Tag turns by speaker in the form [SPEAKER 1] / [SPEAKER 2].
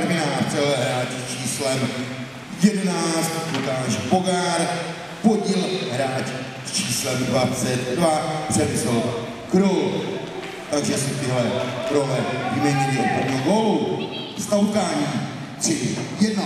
[SPEAKER 1] otázkách Karvinář hráč číslem 11 Lukáš Bogár, podíl hráč s číslem 22 Přemysl Krul. Takže si tyhle role vyměnili od prvního gólu. Stavkání 3, 1.